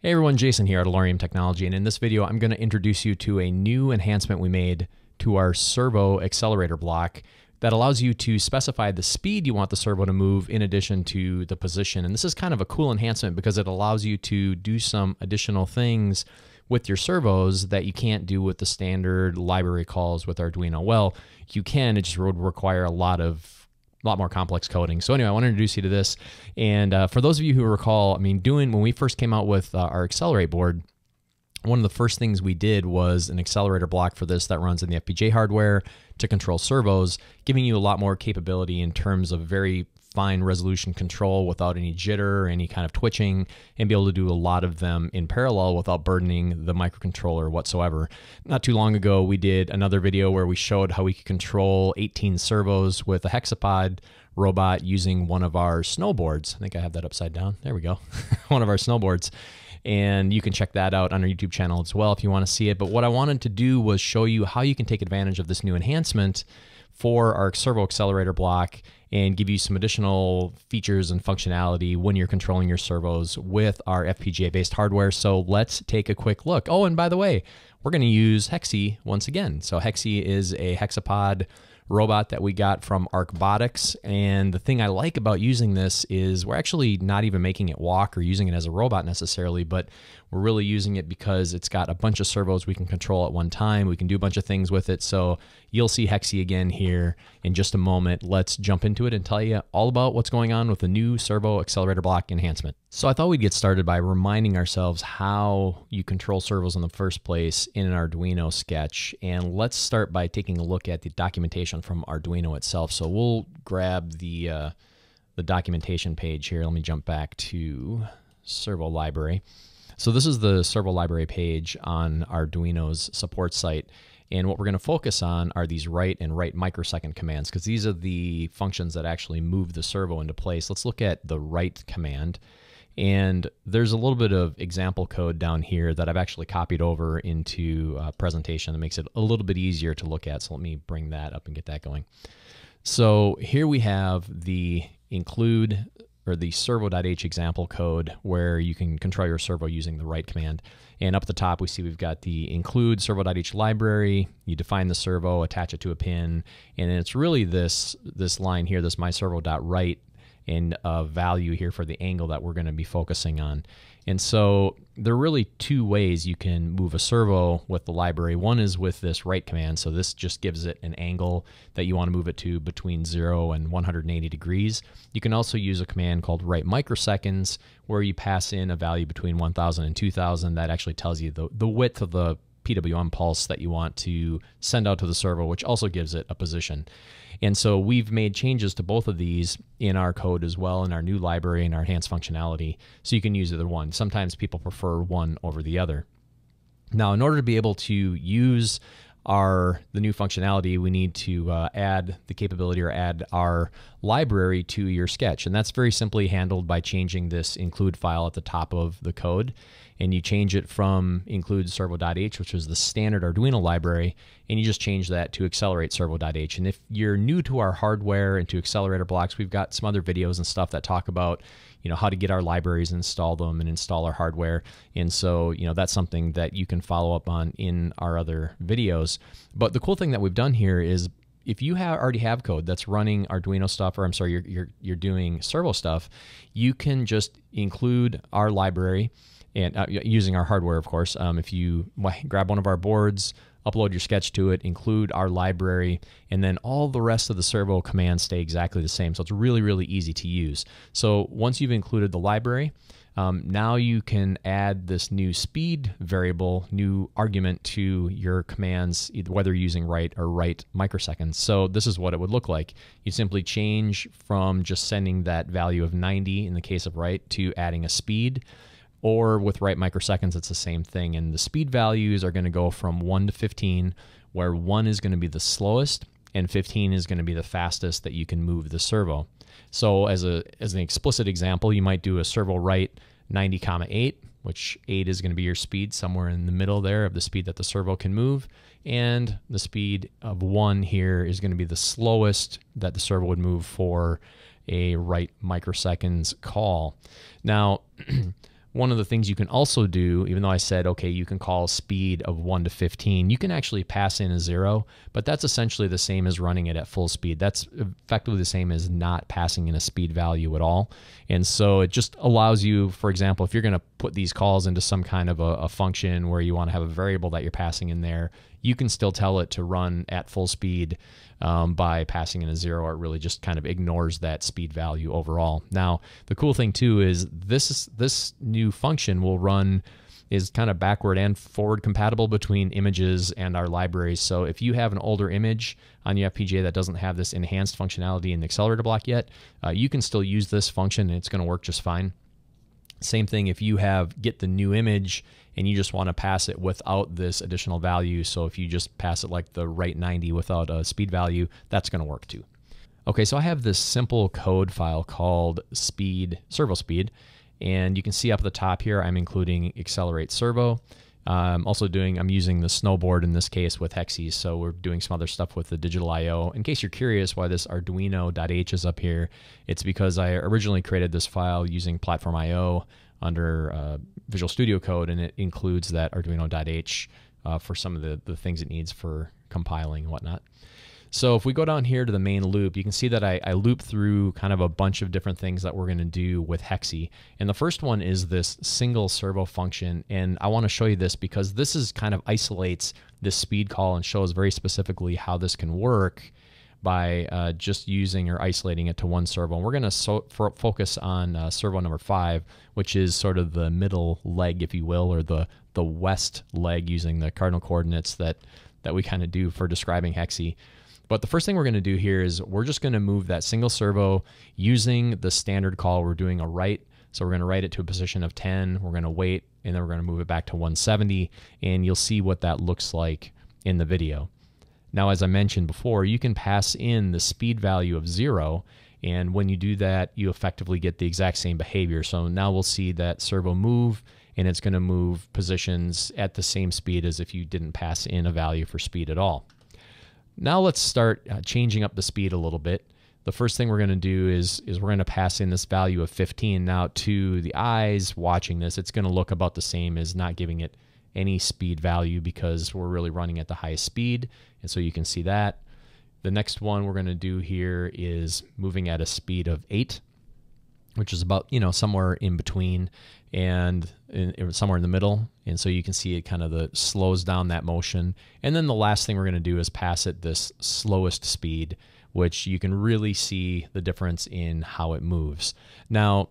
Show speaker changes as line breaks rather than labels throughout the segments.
Hey everyone, Jason here at Alorium Technology, and in this video I'm going to introduce you to a new enhancement we made to our servo accelerator block that allows you to specify the speed you want the servo to move in addition to the position. And this is kind of a cool enhancement because it allows you to do some additional things with your servos that you can't do with the standard library calls with Arduino. Well, you can, it just would require a lot of lot more complex coding. So anyway, I want to introduce you to this. And uh, for those of you who recall, I mean, doing when we first came out with uh, our XLR8 board, one of the first things we did was an accelerator block for this that runs in the FPGA hardware to control servos, giving you a lot more capability in terms of very fine resolution control without any jitter or any kind of twitching and be able to do a lot of them in parallel without burdening the microcontroller whatsoever. Not too long ago, we did another video where we showed how we could control 18 servos with a hexapod robot using one of our snowboards. I think I have that upside down. There we go. one of our snowboards. And you can check that out on our YouTube channel as well if you want to see it. But what I wanted to do was show you how you can take advantage of this new enhancement for our servo accelerator block and give you some additional features and functionality when you're controlling your servos with our FPGA based hardware. So let's take a quick look. Oh, and by the way, we're going to use Hexy once again. So Hexy is a hexapod robot that we got from Arcbotics. And the thing I like about using this is we're actually not even making it walk or using it as a robot necessarily, but we're really using it because it's got a bunch of servos we can control at one time. We can do a bunch of things with it. So you'll see Hexy again here in just a moment. Let's jump into it and tell you all about what's going on with the new servo accelerator block enhancement. So I thought we'd get started by reminding ourselves how you control servos in the first place in an Arduino sketch. And let's start by taking a look at the documentation from Arduino itself. So we'll grab the, uh, the documentation page here. Let me jump back to servo library. So this is the servo library page on Arduino's support site. And what we're going to focus on are these write and write microsecond commands because these are the functions that actually move the servo into place. Let's look at the write command. And there's a little bit of example code down here that I've actually copied over into a presentation that makes it a little bit easier to look at. So let me bring that up and get that going. So here we have the include or the servo.h example code where you can control your servo using the write command. And up at the top, we see we've got the include servo.h library. You define the servo, attach it to a pin, and it's really this this line here, this my servo.write and a uh, value here for the angle that we're going to be focusing on. And so there are really two ways you can move a servo with the library. One is with this write command. So this just gives it an angle that you want to move it to between 0 and 180 degrees. You can also use a command called write microseconds where you pass in a value between 1000 and 2000 that actually tells you the, the width of the PWM pulse that you want to send out to the servo, which also gives it a position. And so we've made changes to both of these in our code as well in our new library and our enhanced functionality. So you can use either one. Sometimes people prefer one over the other. Now, in order to be able to use our the new functionality, we need to uh, add the capability or add our library to your sketch. And that's very simply handled by changing this include file at the top of the code. And you change it from include servo.h, which is the standard Arduino library, and you just change that to accelerate servo.h. And if you're new to our hardware and to accelerator blocks, we've got some other videos and stuff that talk about you know how to get our libraries install them and install our hardware and so you know that's something that you can follow up on in our other videos but the cool thing that we've done here is if you have already have code that's running Arduino stuff, or I'm sorry, you're, you're, you're doing servo stuff, you can just include our library and uh, using our hardware, of course. Um, if you grab one of our boards, upload your sketch to it, include our library, and then all the rest of the servo commands stay exactly the same. So it's really, really easy to use. So once you've included the library, um, now you can add this new speed variable, new argument to your commands, whether using write or write microseconds. So this is what it would look like. You simply change from just sending that value of 90 in the case of write to adding a speed or with write microseconds, it's the same thing. And the speed values are going to go from 1 to 15, where 1 is going to be the slowest and 15 is going to be the fastest that you can move the servo. So as a as an explicit example, you might do a servo write 90 comma 8, which 8 is going to be your speed somewhere in the middle there of the speed that the servo can move. And the speed of 1 here is going to be the slowest that the servo would move for a write microseconds call. Now, one of the things you can also do, even though I said, okay, you can call speed of 1 to 15, you can actually pass in a zero, but that's essentially the same as running it at full speed. That's effectively the same as not passing in a speed value at all. And so it just allows you, for example, if you're going to put these calls into some kind of a, a function where you want to have a variable that you're passing in there, you can still tell it to run at full speed um, by passing in a zero, or it really just kind of ignores that speed value overall. Now, the cool thing too is this this new function will run is kind of backward and forward compatible between images and our libraries. So if you have an older image on your FPGA that doesn't have this enhanced functionality in the accelerator block yet, uh, you can still use this function and it's going to work just fine. Same thing if you have get the new image and you just want to pass it without this additional value. So if you just pass it like the right 90 without a speed value, that's going to work too. Okay, so I have this simple code file called speed servo speed, and you can see up at the top here I'm including accelerate servo. I'm also doing I'm using the snowboard in this case with Hexy, so we're doing some other stuff with the digital I/O. In case you're curious why this Arduino.h is up here, it's because I originally created this file using PlatformIO under uh, Visual Studio Code, and it includes that Arduino.h uh, for some of the, the things it needs for compiling and whatnot. So if we go down here to the main loop, you can see that I, I loop through kind of a bunch of different things that we're going to do with Hexy. And the first one is this single servo function. And I want to show you this because this is kind of isolates this speed call and shows very specifically how this can work by uh, just using or isolating it to one servo. And we're going to so focus on uh, servo number five, which is sort of the middle leg, if you will, or the the west leg using the cardinal coordinates that that we kind of do for describing Hexy. But the first thing we're going to do here is we're just going to move that single servo using the standard call. We're doing a write. So we're going to write it to a position of 10. We're going to wait, and then we're going to move it back to 170. And you'll see what that looks like in the video. Now, as I mentioned before, you can pass in the speed value of zero. And when you do that, you effectively get the exact same behavior. So now we'll see that servo move and it's going to move positions at the same speed as if you didn't pass in a value for speed at all. Now let's start uh, changing up the speed a little bit. The first thing we're going to do is, is we're going to pass in this value of 15. Now to the eyes watching this, it's going to look about the same as not giving it any speed value because we're really running at the highest speed. And so you can see that. The next one we're going to do here is moving at a speed of 8, which is about, you know, somewhere in between and in, somewhere in the middle. And so you can see it kind of the slows down that motion. And then the last thing we're going to do is pass it this slowest speed, which you can really see the difference in how it moves. Now,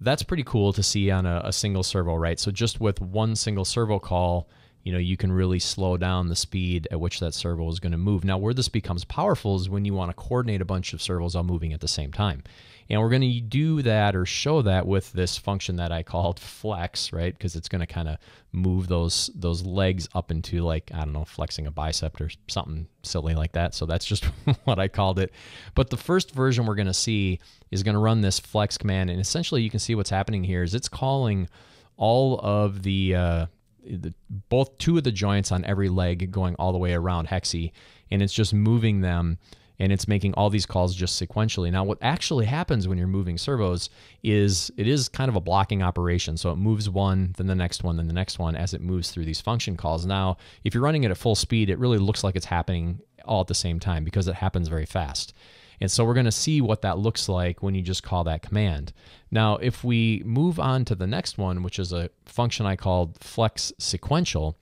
that's pretty cool to see on a, a single servo, right? So just with one single servo call, you know, you can really slow down the speed at which that servo is going to move. Now, where this becomes powerful is when you want to coordinate a bunch of servos all moving at the same time. And we're going to do that or show that with this function that I called flex, right? Because it's going to kind of move those those legs up into like, I don't know, flexing a bicep or something silly like that. So that's just what I called it. But the first version we're going to see is going to run this flex command. And essentially you can see what's happening here is it's calling all of the, uh, the both two of the joints on every leg going all the way around Hexy. And it's just moving them and it's making all these calls just sequentially. Now, what actually happens when you're moving servos is it is kind of a blocking operation. So it moves one, then the next one, then the next one as it moves through these function calls. Now, if you're running it at full speed, it really looks like it's happening all at the same time because it happens very fast. And so we're going to see what that looks like when you just call that command. Now, if we move on to the next one, which is a function I called flex sequential,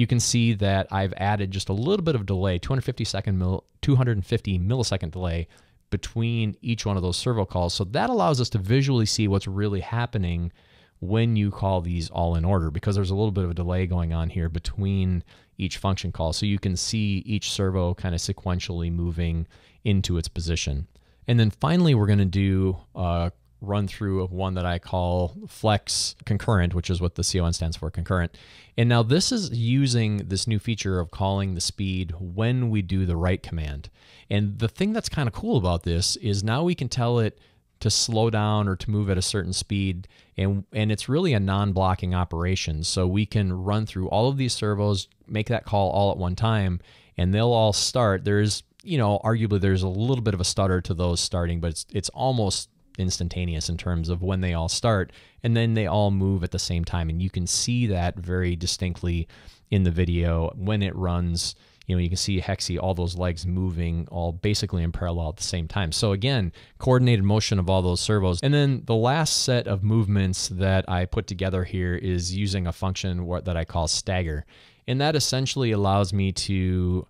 you can see that I've added just a little bit of delay, 250 second mil, 250 millisecond delay between each one of those servo calls. So that allows us to visually see what's really happening when you call these all in order because there's a little bit of a delay going on here between each function call. So you can see each servo kind of sequentially moving into its position. And then finally, we're going to do a run through of one that I call Flex Concurrent, which is what the CON stands for, concurrent. And now this is using this new feature of calling the speed when we do the write command. And the thing that's kind of cool about this is now we can tell it to slow down or to move at a certain speed and and it's really a non-blocking operation so we can run through all of these servos make that call all at one time and they'll all start there's you know arguably there's a little bit of a stutter to those starting but it's it's almost instantaneous in terms of when they all start and then they all move at the same time and you can see that very distinctly in the video. When it runs you know you can see hexy all those legs moving all basically in parallel at the same time. So again coordinated motion of all those servos. And then the last set of movements that i put together here is using a function that i call stagger. And that essentially allows me to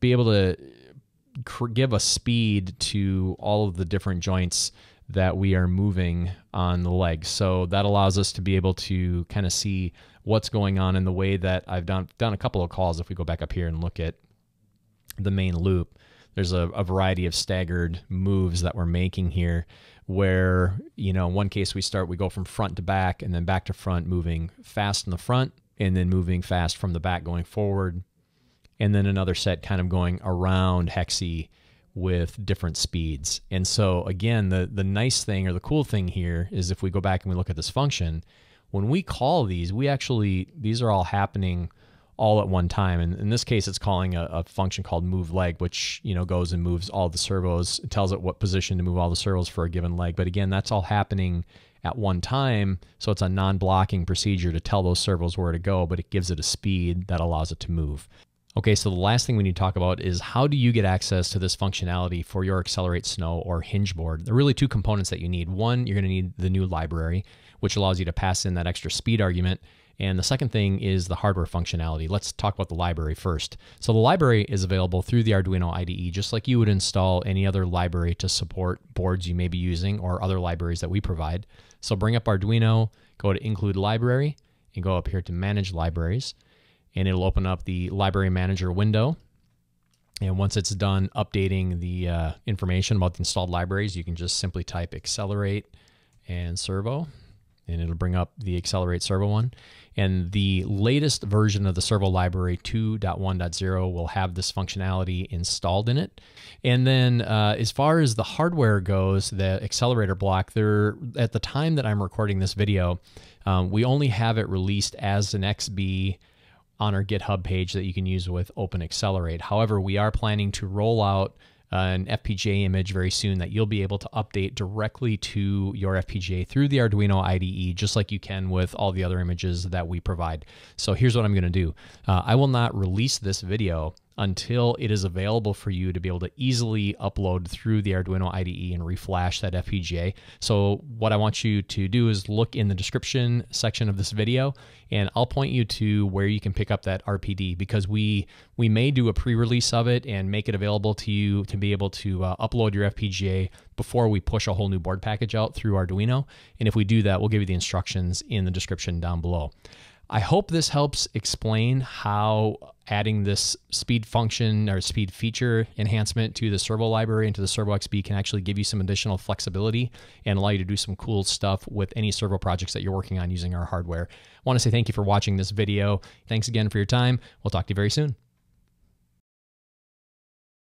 be able to give a speed to all of the different joints that we are moving on the legs. So that allows us to be able to kind of see what's going on in the way that I've done done a couple of calls. If we go back up here and look at the main loop, there's a, a variety of staggered moves that we're making here where, you know, in one case we start, we go from front to back and then back to front, moving fast in the front and then moving fast from the back going forward. And then another set kind of going around Hexy with different speeds. And so again, the the nice thing or the cool thing here is if we go back and we look at this function, when we call these, we actually these are all happening all at one time. And in this case, it's calling a, a, function called move leg, which you know goes and moves all the servos. It tells it what position to move all the servos for a given leg. But again, that's all happening at one time. So it's a non-blocking procedure to tell those servos where to go, but it gives it a speed that allows it to move. Okay, so the last thing we need to talk about is how do you get access to this functionality for your XLR8 Snō or Hinj board? There are really two components that you need. One, you're going to need the new library, which allows you to pass in that extra speed argument. And the second thing is the hardware functionality. Let's talk about the library first. So the library is available through the Arduino IDE, just like you would install any other library to support boards you may be using or other libraries that we provide. So bring up Arduino, go to Include Library, and go up here to Manage Libraries and it'll open up the library manager window. And once it's done updating the uh, information about the installed libraries, you can just simply type accelerate and servo, and it'll bring up the accelerate servo one. And the latest version of the servo library 2.1.0 will have this functionality installed in it. And then uh, as far as the hardware goes, the accelerator block, there at the time that I'm recording this video, um, we only have it released as an XB on our GitHub page that you can use with OpenXLR8. However, we are planning to roll out an FPGA image very soon that you'll be able to update directly to your FPGA through the Arduino IDE, just like you can with all the other images that we provide. So here's what I'm going to do. Uh, I will not release this video until it is available for you to be able to easily upload through the Arduino IDE and reflash that FPGA. So what I want you to do is look in the description section of this video and I'll point you to where you can pick up that RPD because we we may do a pre-release of it and make it available to you to be able to uh, upload your FPGA before we push a whole new board package out through Arduino. And if we do that, we'll give you the instructions in the description down below. I hope this helps explain how adding this speed function or speed feature enhancement to the servo library and to the servo XB can actually give you some additional flexibility and allow you to do some cool stuff with any servo projects that you're working on using our hardware. I want to say thank you for watching this video. Thanks again for your time. We'll talk to you very soon.